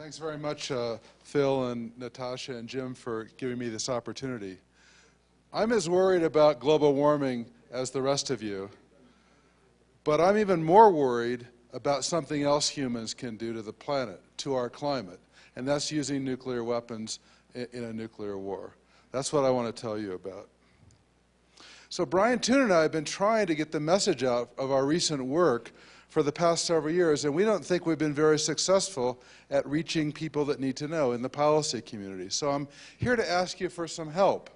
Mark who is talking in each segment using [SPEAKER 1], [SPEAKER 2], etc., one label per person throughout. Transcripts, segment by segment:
[SPEAKER 1] Thanks very much, uh, Phil and Natasha and Jim, for giving me this opportunity. I'm as worried about global warming as the rest of you, but I'm even more worried about something else humans can do to the planet, to our climate, and that's using nuclear weapons in, in a nuclear war. That's what I want to tell you about. So Brian Toon and I have been trying to get the message out of our recent work for the past several years, and we don't think we've been very successful at reaching people that need to know in the policy community. So I'm here to ask you for some help.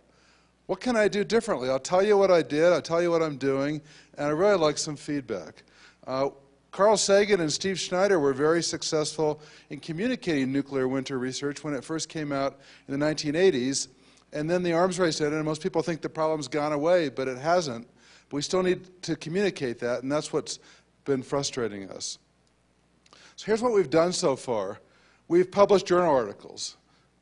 [SPEAKER 1] What can I do differently? I'll tell you what I did, I'll tell you what I'm doing, and I really like some feedback. Uh, Carl Sagan and Steve Schneider were very successful in communicating nuclear winter research when it first came out in the 1980s, and then the arms race ended, and most people think the problem's gone away, but it hasn't. But we still need to communicate that, and that's what's been frustrating us. So here's what we've done so far. We've published journal articles,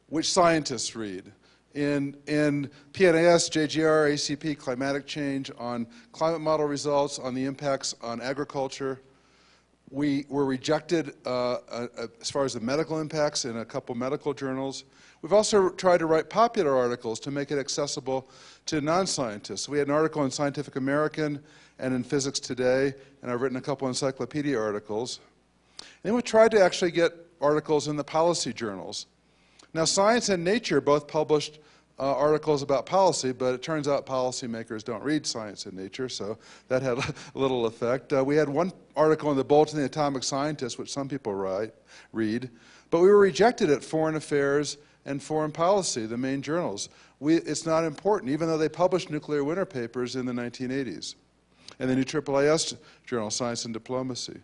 [SPEAKER 1] which scientists read, in, in PNAS, JGR, ACP, climatic change, on climate model results, on the impacts on agriculture. We were rejected uh, uh, as far as the medical impacts in a couple medical journals. We've also tried to write popular articles to make it accessible to non-scientists. We had an article in Scientific American and in Physics Today, and I've written a couple encyclopedia articles. And then we tried to actually get articles in the policy journals. Now, Science and Nature both published uh, articles about policy, but it turns out policymakers don't read Science and Nature, so that had a little effect. Uh, we had one article in the Bulletin of the Atomic Scientist, which some people write, read, but we were rejected at Foreign Affairs and foreign policy, the main journals. We, it's not important, even though they published nuclear winter papers in the 1980s. And the new AAAS journal, Science and Diplomacy.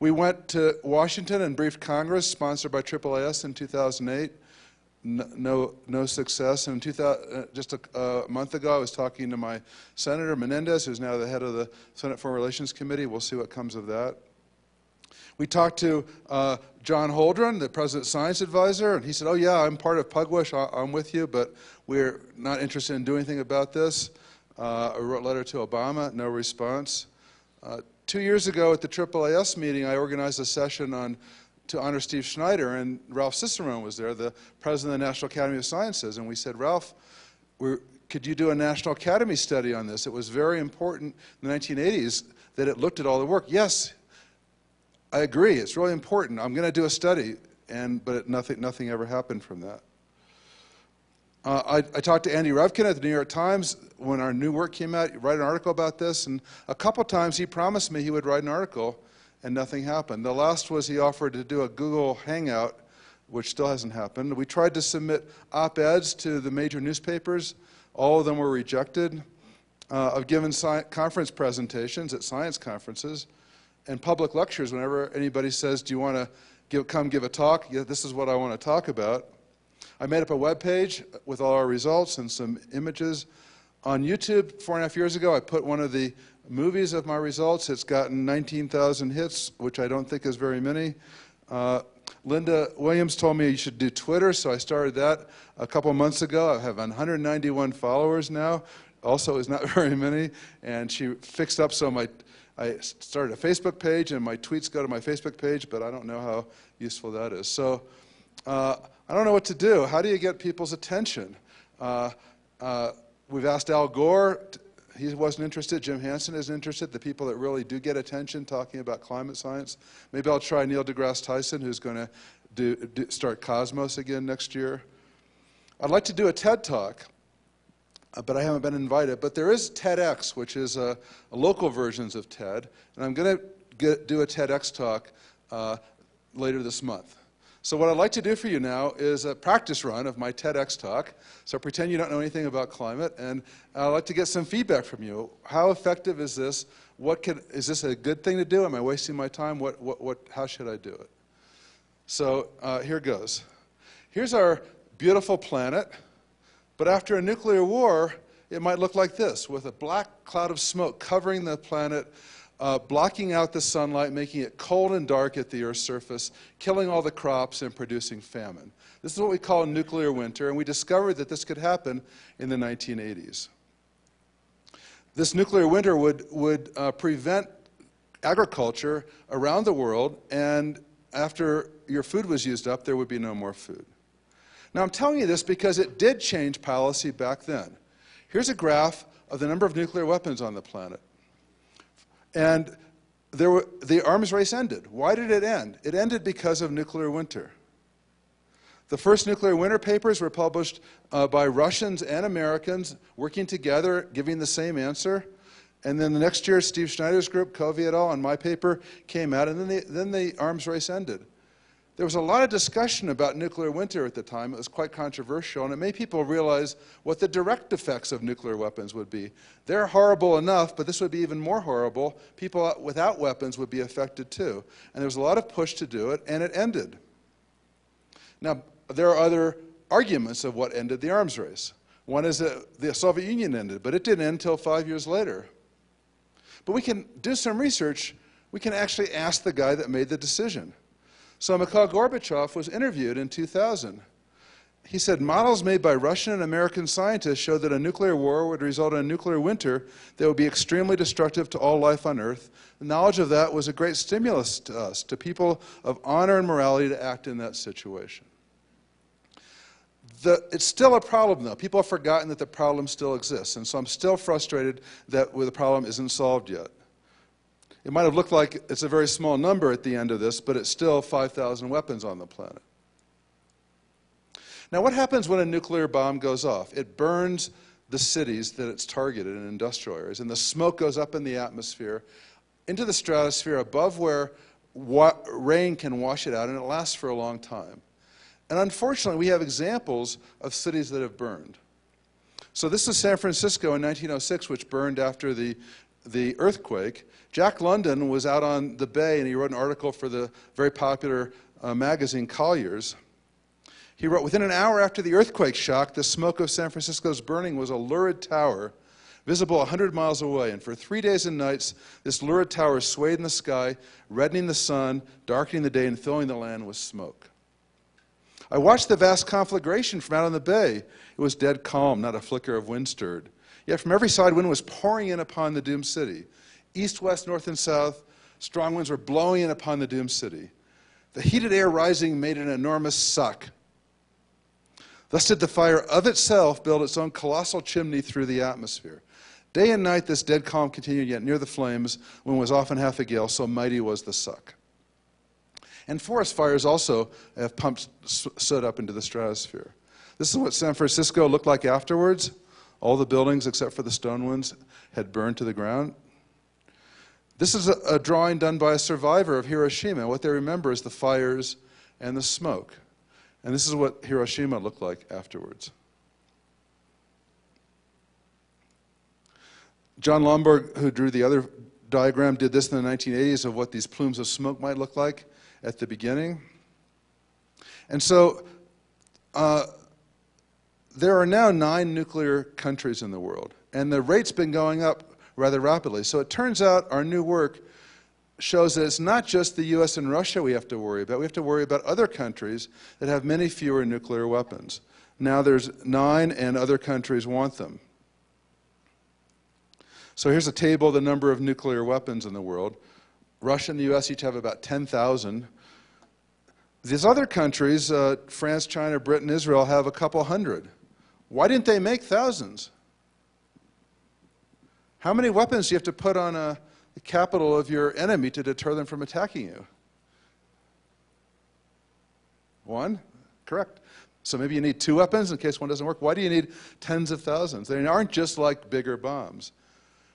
[SPEAKER 1] We went to Washington and briefed Congress, sponsored by AAAS in 2008. No, no, success. And 2000, uh, just a, month ago, I was talking to my Senator Menendez, who's now the head of the Senate Foreign Relations Committee. We'll see what comes of that. We talked to uh, John Holdren, the President's science advisor, and he said, oh yeah, I'm part of Pugwash, I'm with you, but we're not interested in doing anything about this. Uh, I wrote a letter to Obama, no response. Uh, two years ago at the AAAS meeting, I organized a session on to honor Steve Schneider, and Ralph Cicerone was there, the president of the National Academy of Sciences, and we said, Ralph, could you do a National Academy study on this? It was very important in the 1980s that it looked at all the work. Yes, I agree. It's really important. I'm going to do a study, and but it, nothing, nothing ever happened from that. Uh, I, I, talked to Andy Revkin at the New York Times when our new work came out, he write an article about this, and a couple times he promised me he would write an article, and nothing happened. The last was he offered to do a Google Hangout, which still hasn't happened. We tried to submit op-eds to the major newspapers. All of them were rejected. Uh, I've given conference presentations at science conferences and public lectures, whenever anybody says, do you want to come give a talk, yeah, this is what I want to talk about. I made up a web page with all our results and some images. On YouTube, four and a half years ago, I put one of the movies of my results. It's gotten 19,000 hits, which I don't think is very many. Uh, Linda Williams told me you should do Twitter, so I started that a couple months ago. I have 191 followers now. Also, is not very many. And she fixed up so my I started a Facebook page, and my tweets go to my Facebook page, but I don't know how useful that is. So uh, I don't know what to do. How do you get people's attention? Uh, uh, we've asked Al Gore. He wasn't interested. Jim Hansen isn't interested. The people that really do get attention talking about climate science. Maybe I'll try Neil deGrasse Tyson, who's going to do, do, start Cosmos again next year. I'd like to do a TED Talk. Uh, but I haven't been invited. But there is TEDx, which is a, a local versions of TED, and I'm going to do a TEDx talk uh, later this month. So what I'd like to do for you now is a practice run of my TEDx talk. So pretend you don't know anything about climate, and I'd like to get some feedback from you. How effective is this? What can, is this a good thing to do? Am I wasting my time? What, what, what, how should I do it? So uh, here goes. Here's our beautiful planet. But after a nuclear war, it might look like this, with a black cloud of smoke covering the planet, uh, blocking out the sunlight, making it cold and dark at the Earth's surface, killing all the crops and producing famine. This is what we call nuclear winter, and we discovered that this could happen in the 1980s. This nuclear winter would, would uh, prevent agriculture around the world and after your food was used up, there would be no more food. Now, I'm telling you this because it did change policy back then. Here's a graph of the number of nuclear weapons on the planet. And were, the arms race ended. Why did it end? It ended because of nuclear winter. The first nuclear winter papers were published uh, by Russians and Americans working together, giving the same answer. And then the next year, Steve Schneider's group, Covey et al., and my paper came out, and then the, then the arms race ended. There was a lot of discussion about nuclear winter at the time. It was quite controversial, and it made people realize what the direct effects of nuclear weapons would be. They're horrible enough, but this would be even more horrible. People without weapons would be affected too. And there was a lot of push to do it, and it ended. Now, there are other arguments of what ended the arms race. One is that the Soviet Union ended, but it didn't end until five years later. But we can do some research. We can actually ask the guy that made the decision. So Mikhail Gorbachev was interviewed in 2000. He said models made by Russian and American scientists showed that a nuclear war would result in a nuclear winter that would be extremely destructive to all life on Earth. The knowledge of that was a great stimulus to us, to people of honor and morality, to act in that situation. The, it's still a problem, though. People have forgotten that the problem still exists, and so I'm still frustrated that the problem isn't solved yet. It might have looked like it's a very small number at the end of this, but it's still 5,000 weapons on the planet. Now, what happens when a nuclear bomb goes off? It burns the cities that it's targeted in industrial areas, and the smoke goes up in the atmosphere into the stratosphere above where rain can wash it out, and it lasts for a long time. And unfortunately, we have examples of cities that have burned. So this is San Francisco in 1906, which burned after the the earthquake, Jack London was out on the bay and he wrote an article for the very popular uh, magazine Collier's. He wrote, Within an hour after the earthquake shock, the smoke of San Francisco's burning was a lurid tower visible 100 miles away. And for three days and nights, this lurid tower swayed in the sky, reddening the sun, darkening the day, and filling the land with smoke. I watched the vast conflagration from out on the bay. It was dead calm, not a flicker of wind stirred. Yet from every side, wind was pouring in upon the doomed city. East, west, north, and south, strong winds were blowing in upon the doomed city. The heated air rising made an enormous suck. Thus did the fire of itself build its own colossal chimney through the atmosphere. Day and night this dead calm continued, yet near the flames, when was often half a gale, so mighty was the suck. And forest fires also have pumped soot up into the stratosphere. This is what San Francisco looked like afterwards. All the buildings, except for the stone ones, had burned to the ground. This is a, a, drawing done by a survivor of Hiroshima. What they remember is the fires and the smoke. And this is what Hiroshima looked like afterwards. Jon Lomberg, who drew the other diagram, did this in the 1980s of what these plumes of smoke might look like at the beginning. And so uh, there are now nine nuclear countries in the world, and the rate's been going up rather rapidly. So it turns out our new work shows that it's not just the US and Russia we have to worry about. We have to worry about other countries that have many fewer nuclear weapons. Now there's nine, and other countries want them. So here's a table of the number of nuclear weapons in the world. Russia and the US each have about 10,000. These other countries, uh, France, China, Britain, Israel, have a couple hundred. Why didn't they make thousands? How many weapons do you have to put on a, the capital of your enemy to deter them from attacking you? One? Correct. So maybe you need two weapons in case one doesn't work. Why do you need tens of thousands? They aren't just like bigger bombs.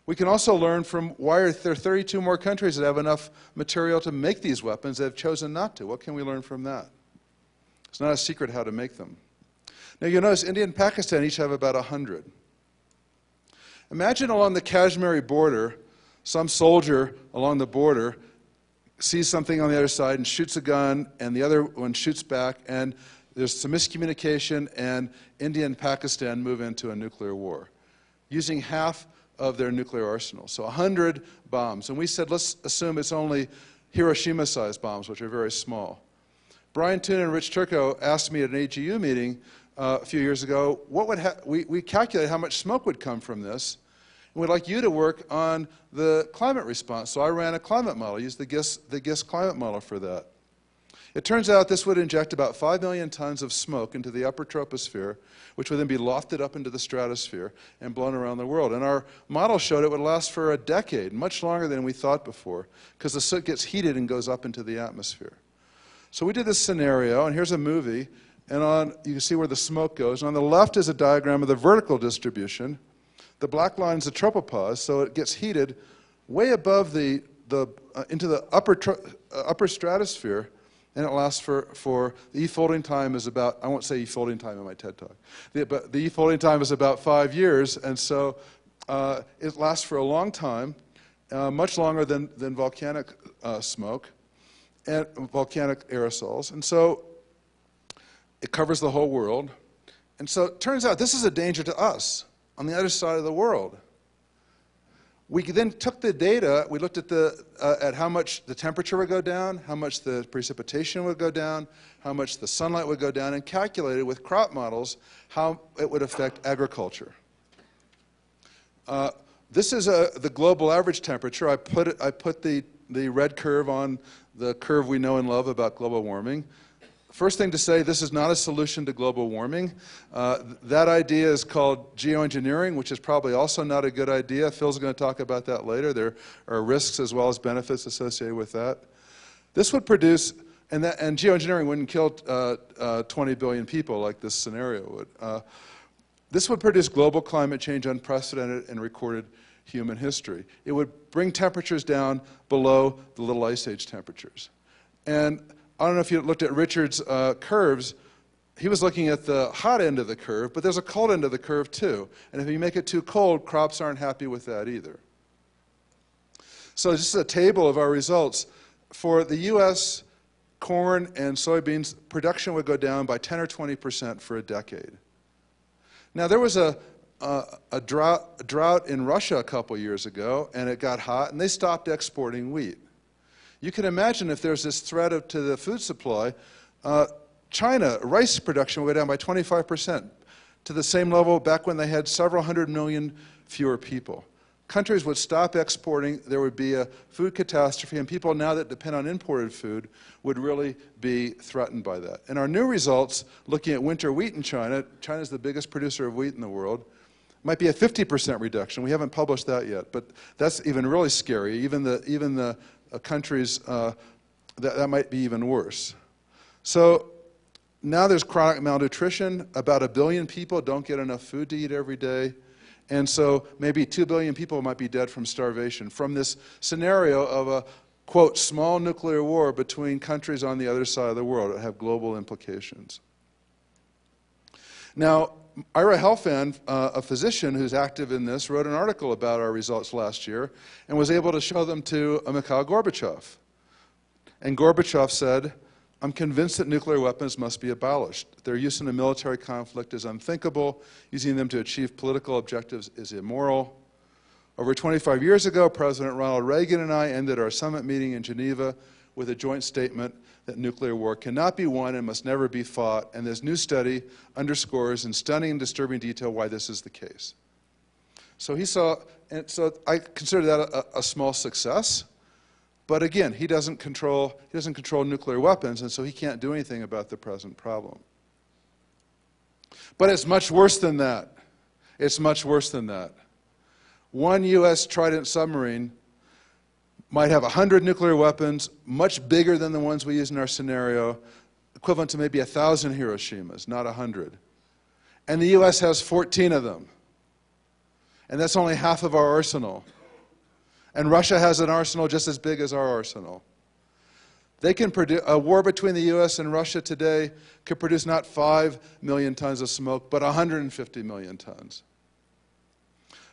[SPEAKER 1] We can also learn from why are there 32 more countries that have enough material to make these weapons that have chosen not to? What can we learn from that? It's not a secret how to make them. Now you'll notice India and Pakistan each have about 100. Imagine along the Kashmiri border, some soldier along the border sees something on the other side and shoots a gun, and the other one shoots back, and there's some miscommunication, and India and Pakistan move into a nuclear war using half of their nuclear arsenal. So 100 bombs. And we said, let's assume it's only Hiroshima sized bombs, which are very small. Brian Toon and Rich Turco asked me at an AGU meeting uh, a few years ago, what would we, we calculated how much smoke would come from this. And we'd like you to work on the climate response. So I ran a climate model, used the GISS, the GISS climate model for that. It turns out this would inject about 5 million tons of smoke into the upper troposphere, which would then be lofted up into the stratosphere and blown around the world. And our model showed it would last for a decade, much longer than we thought before, because the soot gets heated and goes up into the atmosphere. So we did this scenario, and here's a movie, and on you can see where the smoke goes. And on the left is a diagram of the vertical distribution. The black line is the tropopause, so it gets heated way above the, the uh, into the upper, uh, upper stratosphere and it lasts for, for the e-folding time is about, I won't say e-folding time in my TED Talk, the, but the e-folding time is about five years, and so uh, it lasts for a long time, uh, much longer than, than volcanic uh, smoke and volcanic aerosols. And so it covers the whole world. And so it turns out this is a danger to us on the other side of the world. We then took the data, we looked at, the, uh, at how much the temperature would go down, how much the precipitation would go down, how much the sunlight would go down, and calculated with crop models how it would affect agriculture. Uh, this is a, the global average temperature. I put, it, I put the, the red curve on the curve we know and love about global warming. First thing to say, this is not a solution to global warming. Uh, that idea is called geoengineering, which is probably also not a good idea. Phil's going to talk about that later. There are risks as well as benefits associated with that. This would produce, and, that, and geoengineering wouldn't kill uh, uh, 20 billion people like this scenario would. Uh, this would produce global climate change unprecedented in recorded human history. It would bring temperatures down below the little ice age temperatures. And I don't know if you looked at Richard's uh, curves. He was looking at the hot end of the curve, but there's a cold end of the curve too. And if you make it too cold, crops aren't happy with that either. So this is a table of our results. For the U.S., corn and soybeans, production would go down by 10 or 20 percent for a decade. Now, there was a, a, a, drought, a drought in Russia a couple years ago, and it got hot, and they stopped exporting wheat. You can imagine if there's this threat of, to the food supply, uh, China, rice production go down by 25% to the same level back when they had several hundred million fewer people. Countries would stop exporting, there would be a food catastrophe, and people now that depend on imported food would really be threatened by that. And our new results, looking at winter wheat in China, China is the biggest producer of wheat in the world, might be a 50% reduction. We haven't published that yet, but that's even really scary. Even the, even the countries, uh, that, that might be even worse. So now there's chronic malnutrition. About a billion people don't get enough food to eat every day. And so maybe 2 billion people might be dead from starvation from this scenario of a, quote, small nuclear war between countries on the other side of the world that have global implications. Now, Ira Helfand, uh, a physician who's active in this, wrote an article about our results last year and was able to show them to Mikhail Gorbachev. And Gorbachev said, I'm convinced that nuclear weapons must be abolished. Their use in a military conflict is unthinkable. Using them to achieve political objectives is immoral. Over 25 years ago, President Ronald Reagan and I ended our summit meeting in Geneva with a joint statement that nuclear war cannot be won and must never be fought, and this new study underscores in stunning and disturbing detail why this is the case. So he saw, and so I consider that a, a small success. But again, he doesn't control he doesn't control nuclear weapons, and so he can't do anything about the present problem. But it's much worse than that. It's much worse than that. One U.S. Trident submarine might have 100 nuclear weapons, much bigger than the ones we use in our scenario, equivalent to maybe 1,000 Hiroshimas, not 100. And the U.S. has 14 of them. And that's only half of our arsenal. And Russia has an arsenal just as big as our arsenal. They can produce, a war between the U.S. and Russia today could produce not 5 million tons of smoke, but 150 million tons.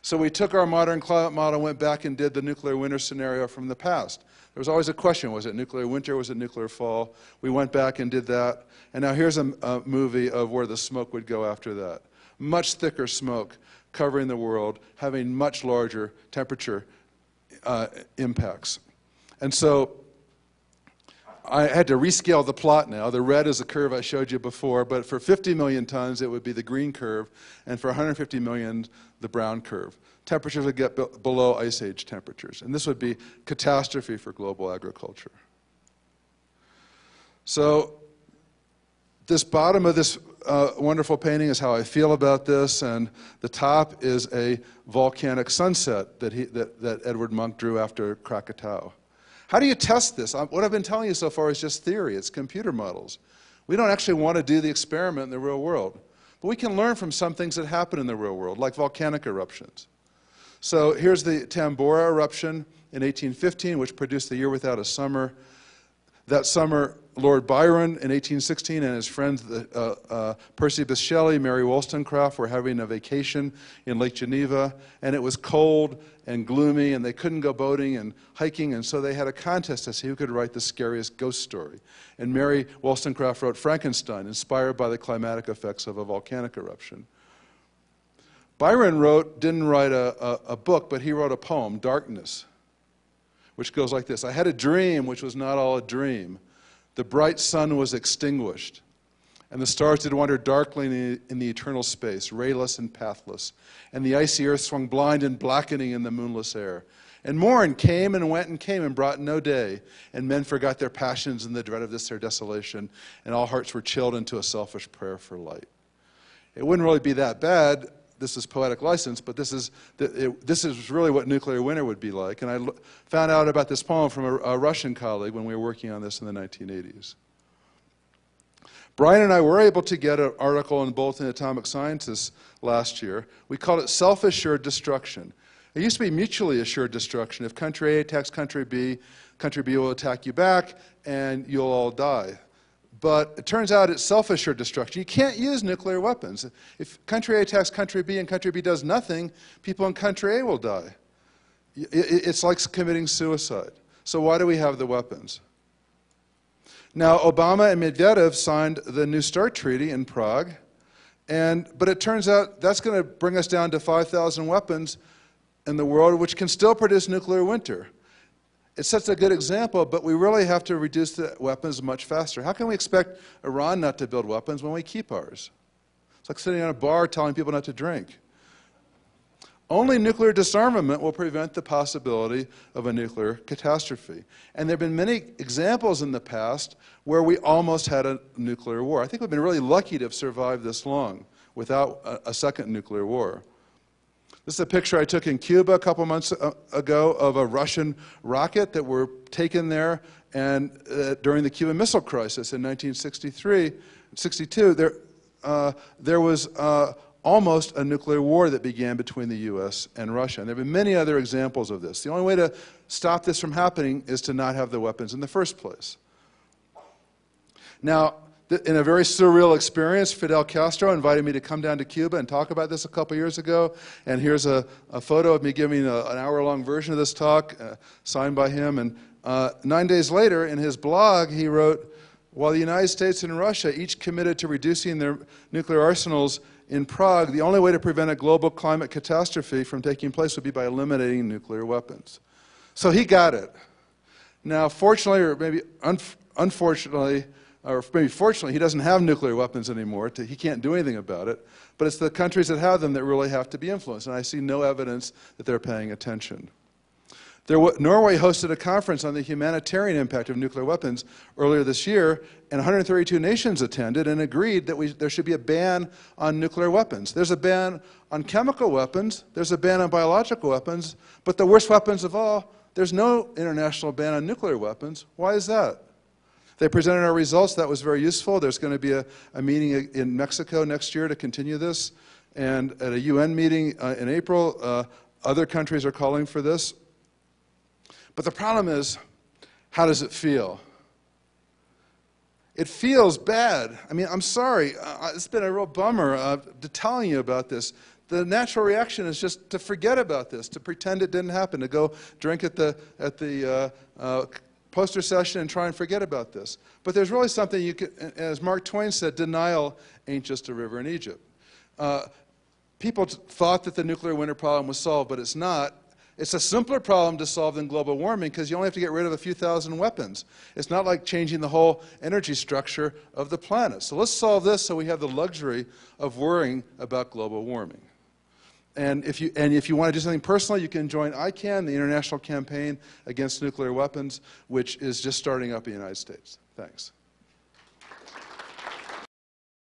[SPEAKER 1] So we took our modern climate model, went back and did the nuclear winter scenario from the past. There was always a question, was it nuclear winter, was it nuclear fall? We went back and did that. And now here's a, a movie of where the smoke would go after that. Much thicker smoke covering the world, having much larger temperature uh, impacts. And so I had to rescale the plot now. The red is the curve I showed you before, but for 50 million tons, it would be the green curve, and for 150 million, the brown curve. Temperatures would get be below ice age temperatures, and this would be catastrophe for global agriculture. So this bottom of this uh, wonderful painting is how I feel about this, and the top is a volcanic sunset that, he, that, that Edward Munch drew after Krakatoa. How do you test this? Uh, what I've been telling you so far is just theory. It's computer models. We don't actually want to do the experiment in the real world. But we can learn from some things that happen in the real world, like volcanic eruptions. So here's the Tambora eruption in 1815, which produced the year without a summer. That summer, Lord Byron in 1816 and his friends uh, uh, Percy Bysshe Shelley, Mary Wollstonecraft were having a vacation in Lake Geneva, and it was cold and gloomy, and they couldn't go boating and hiking, and so they had a contest to see who could write the scariest ghost story. And Mary Wollstonecraft wrote Frankenstein, inspired by the climatic effects of a volcanic eruption. Byron wrote, didn't write a, a, a book, but he wrote a poem, Darkness, which goes like this I had a dream which was not all a dream. The bright sun was extinguished, and the stars did wander darkly in the, in the, eternal space, rayless and pathless. And the icy earth swung blind and blackening in the moonless air. And morn came and went and came and brought no day. And men forgot their passions in the dread of this their desolation, and all hearts were chilled into a selfish prayer for light. It wouldn't really be that bad this is poetic license, but this is, it, this is really what nuclear winter would be like. And I found out about this poem from a, a Russian colleague when we were working on this in the 1980s. Brian and I were able to get an article in Bulletin Atomic Scientists last year. We called it Self Assured Destruction. It used to be mutually assured destruction. If country A attacks country B, country B will attack you back, and you'll all die. But it turns out it's self-assured destruction. You can't use nuclear weapons. If country A attacks country B and country B does nothing, people in country A will die. It's like committing suicide. So why do we have the weapons? Now, Obama and Medvedev signed the New START Treaty in Prague, and, but it turns out that's going to bring us down to 5,000 weapons in the world, which can still produce nuclear winter. It sets a good example, but we really have to reduce the weapons much faster. How can we expect Iran not to build weapons when we keep ours? It's like sitting in a bar telling people not to drink. Only nuclear disarmament will prevent the possibility of a nuclear catastrophe. And there have been many examples in the past where we almost had a nuclear war. I think we've been really lucky to have survived this long without a, a second nuclear war. This is a picture I took in Cuba a couple months uh, ago of a Russian rocket that were taken there and uh, during the Cuban Missile Crisis in 1963, 62, there, uh, there was uh, almost a nuclear war that began between the U.S. and Russia. And there have been many other examples of this. The only way to stop this from happening is to not have the weapons in the first place. Now, in a very surreal experience, Fidel Castro invited me to come down to Cuba and talk about this a couple years ago. And here's a, a photo of me giving a, an hour long version of this talk, uh, signed by him. And uh, nine days later, in his blog, he wrote While the United States and Russia each committed to reducing their nuclear arsenals in Prague, the only way to prevent a global climate catastrophe from taking place would be by eliminating nuclear weapons. So he got it. Now, fortunately, or maybe un unfortunately, or maybe fortunately, he doesn't have nuclear weapons anymore. To, he can't do anything about it. But it's the countries that have them that really have to be influenced. And I see no evidence that they're paying attention. There, Norway hosted a conference on the humanitarian impact of nuclear weapons earlier this year, and 132 nations attended and agreed that we, there should be a ban on nuclear weapons. There's a ban on chemical weapons, there's a ban on biological weapons, but the worst weapons of all, there's no international ban on nuclear weapons. Why is that? They presented our results. That was very useful. There's going to be a, a meeting in Mexico next year to continue this. And at a UN meeting uh, in April, uh, other countries are calling for this. But the problem is, how does it feel? It feels bad. I mean, I'm sorry. Uh, it's been a real bummer uh, to telling you about this. The natural reaction is just to forget about this, to pretend it didn't happen, to go drink at the, at the uh, uh poster session and try and forget about this. But there's really something you can, as Mark Twain said, denial ain't just a river in Egypt. Uh, people thought that the nuclear winter problem was solved, but it's not. It's a simpler problem to solve than global warming because you only have to get rid of a few thousand weapons. It's not like changing the whole energy structure of the planet. So let's solve this so we have the luxury of worrying about global warming. And if, you, and if you want to do something personal, you can join ICAN, the International Campaign Against Nuclear Weapons, which is just starting up in the United States. Thanks.